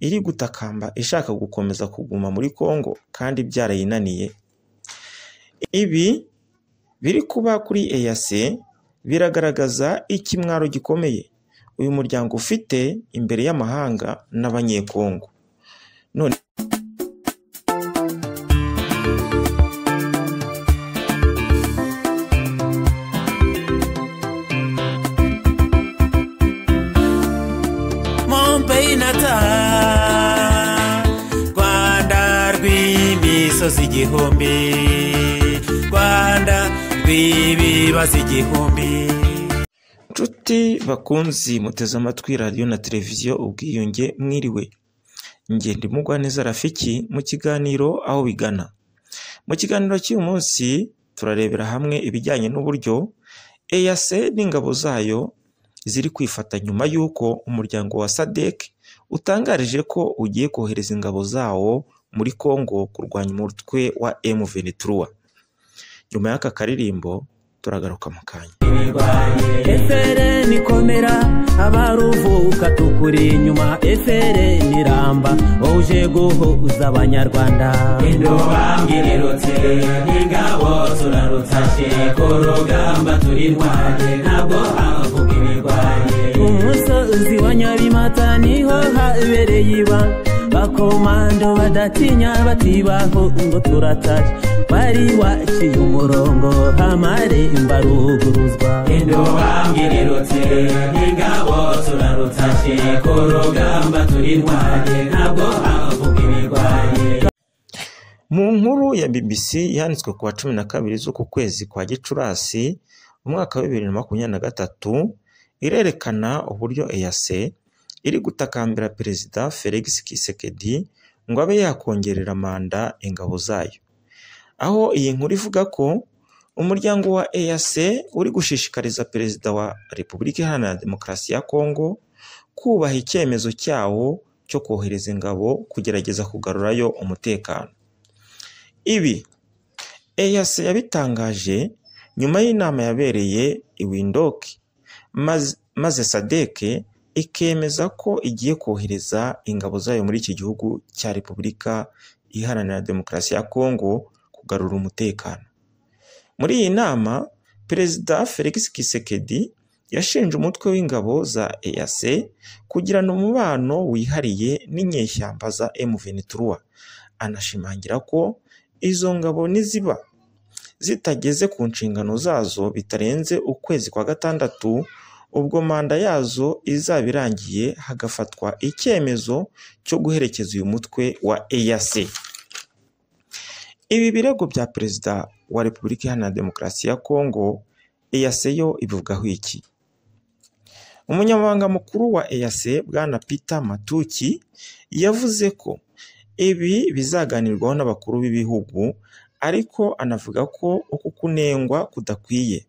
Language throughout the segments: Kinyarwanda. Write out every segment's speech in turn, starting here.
iri gutakamba ishaka gukomeza kuguma muri Congo kandi byarayinaniye. Ibi biri kuba kuri EAC biragaragaza ikimwaro gikomeye. Uyu muryango ufite imbere y'amahanga n'abanyekongo none rw'imisozi igihumbi. Rwanda rw'ibibazo igihumbi. Nshuti bakunzi muteze amatwi radiyo na televiziyo ubwiyunge mwiriwe. Ngende mugwaneza rafiki mu kiganiro aho bigana. Mu kiganiro cy'uyu munsi turarebera hamwe ibijyanye n'uburyo EAC n'ingabo zayo ziri kwifata nyuma y'uko umuryango wa SADC utangarije ko ugiye kohereza ingabo zawo muri Congo kurwanya umutwe wa M23 nyuma y'aka karirimbo turagaruka mu kanya. Efere nikomera abaruvuka tukuri inyuma efere niramba wowe uje guhuza abanyarwanda. Indobangirerutse ingabo turarutashe ku rugamba turi ntware ntabwo havuga ibirwaye. Umusozi wa nyabimata ni ho habereye iba. Bakomando badatinya batibaho ngo turatashe bari waciye umurongo hamare imbaruguruzwa. Indobangirerutse ingabo turarutashe. Ku rugamba turi ntware ntabwo havuga ibirwaye mu nkuru ya BBC yanditswe ku wa cumi na kabiri z'uku kwezi kwa Gicurasi umwaka wa bibiri na makumyabiri na gatatu irerekana uburyo EAC iri gutakambira Perezida Felix Tshisekedi ngo abe yakongerera manda ingabo zayo. Aho iyi nkuru ivuga ko umuryango wa EAC uri gushishikariza Perezida wa Repubulika Iharanira Demokarasi ya Kongo kubaha icyemezo cyawo cyo kohereza ingabo kugerageza kugarurayo umutekano. Ibi EAC yabitangaje nyuma y'inama yabereye i maze, SADC ikemeza ko igiye kohereza ingabo zayo muri iki gihugu cya Repubulika Iharanira Demokarasi ya Kongo kugarura umutekano. Muri iyi nama Perezida Felix Tshisekedi yashinje umutwe w'ingabo za EAC kugirana umubano wihariye n'inyeshyamba za M23 anashimangira ko izo ngabo niziba. Zitageze ku nshingano zazo bitarenze ukwezi kwa gatandatu ubwo manda yazo izaba irangiye hagafatwa icyemezo cyo guherekeza uyu mutwe wa EAC ibi birego bya perezida wa repubulika iharanira demokarasi ya kongo EAC yo ibivugaho iki? Umunyamabanga mukuru wa EAC bwana Peter Matuki yavuze ko ibi bizaganirwaho n'abakuru b'ibihugu ariko anavuga ko uku kunengwa kudakwiye.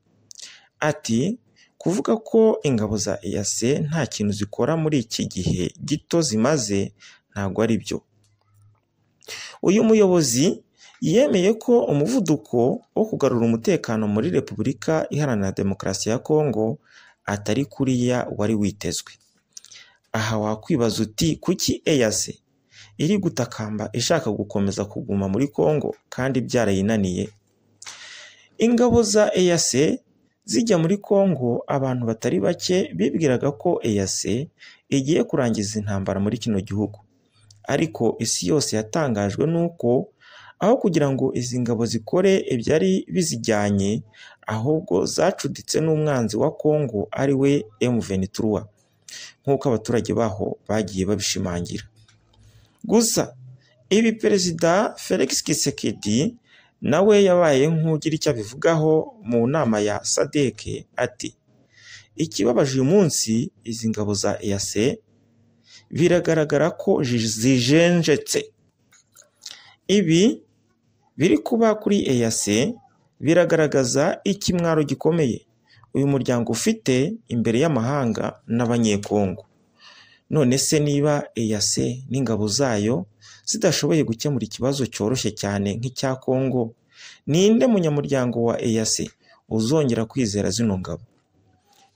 Ati kuvuga ko ingabo za EAC nta kintu zikora muri iki gihe gito zimaze ntabwo ari byo. Uyu muyobozi yemeye ko umuvuduko wo kugarura umutekano muri repubulika iharanira demokarasi ya kongo atari kuriya wari witezwe. Aha wakwibaza uti kuki EAC iri gutakamba ishaka gukomeza kuguma muri kongo kandi byarayinaniye? Ingabo za EAC zijya muri kongo abantu batari bake bibwiraga ko EAC igiye kurangiza intambara muri kino gihugu. Ariko isi yose yatangajwe n'uko aho kugira ngo izi ngabo zikore ibyari bizijyanye ahubwo zacuditse n'umwanzi wa Kongo ari we M23 nk'uko abaturage baho bagiye babishimangira. Gusa ibi perezida Felix Tshisekedi nawe yabaye nk'ugira icyo abivugaho mu nama ya SADC ati ikibabaje uyu munsi izi ngabo za EAC biragaragara ko zijenjetse. Ibi biri kuba kuri EAC biragaragaza ikimwaro gikomeye. Uyu muryango ufite imbere y'amahanga n'abanyekongo. None se niba EAC n'ingabo zayo zidashoboye gukemura ikibazo cyoroshye cyane nk'icya Kongo ninde munyamuryango wa EAC uzongera kwizera zino ngabo?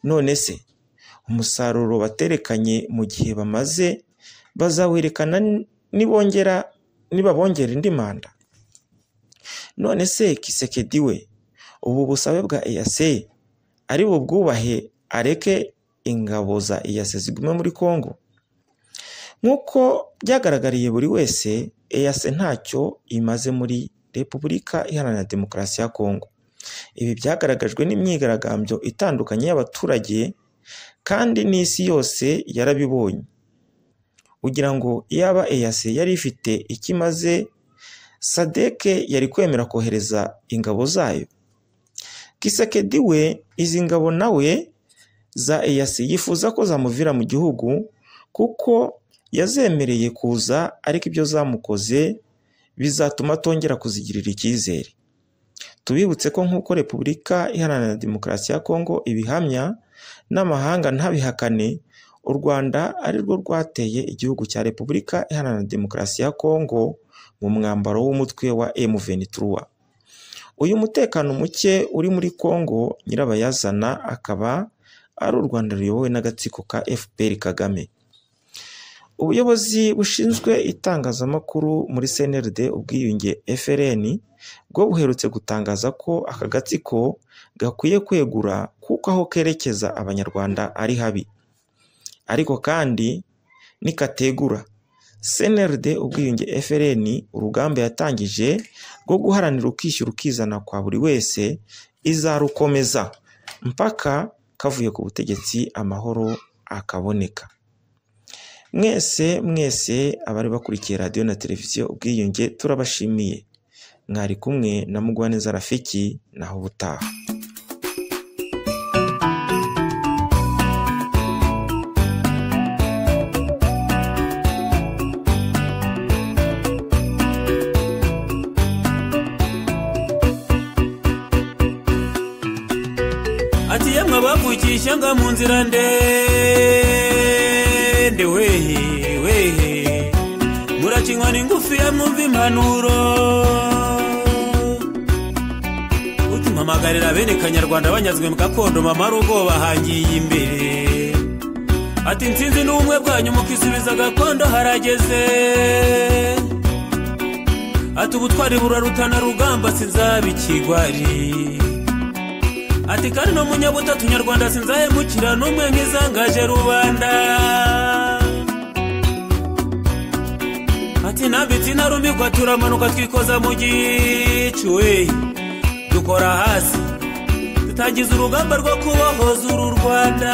None se umusaruro baterekanye mu gihe bamaze bazawerekana nibongera nibabongera indi manda? None se kisekedi we ubu busabe bwa eyase ari bubwubahe areke ingabo za eyase zigume muri kongo nk'uko byagaragariye buri wese eyase ntacyo imaze muri repubulika iharanira demokarasi ya kongo ibi byagaragajwe n'imyigaragambyo itandukanye y'abaturage kandi n'isi yose yarabibonye. Ugira ngo iyaba eyase yari ifite icyo imaze sadeke yari kwemera kohereza ingabo zayo. Kisekedi we izi ngabo nawe za eyase yifuza ko zamuvira mu gihugu kuko yazemereye kuza ariko ibyo zamukoze bizatuma atongera kuzigirira icyizere. Tubibutse ko nk'uko repubulika iharanira demokarasi ya kongo ibihamya n'amahanga ntabihakane u rwanda ari rwo rwateye igihugu cya repubulika iharanira demokarasi ya kongo mu mwambaro w'umutwe wa M23. Uyu mutekano muke uri muri kongo nyirabayazana akaba ari u rwanda ruyobowe n'agatsiko ka fpr kagame. Ubuyobozi bushinzwe itangazamakuru muri cnrd ubwiyunge frn bwo buherutse gutangaza ko aka gatsiko gakwiye kwegura kuko aho kerekeza abanyarwanda ari habi. Ariko kandi nikategura. Cnrd ubwiyunge frn urugamba yatangije rwo guharanira ukishyura ukizana kwa buri wese izarukomeza. Mpaka kavuye ku butegetsi amahoro akaboneka. Mwese mwese abari bakurikiye radiyo na televiziyo ubwiyunge turabashimiye. Mwari kumwe na mugwaneza rafiki naho ubutaha. Abavukiye ishyanga mu nzira ndende wehe wehe murakinywa n'ingufiya mwumva impanuro utimpamagarira bene kanyarwanda banyazwe mu gakondo mamara ubwoba hangiye imbere ati nsinzi n'ubumwe bwanyu mukisubiza gakondo harageze. Ati ubutwari burarutana rugamba sinzaba ikigwari ati kandi no munyabutatu nyarwanda sinzahemukira n'umwe nk'izangaje rubanda. Ati nambitse intarumikwa turamanuka twikoza mu gicu we dukora hasi dutangiza urugamba rwo kubohoza uru rwanda.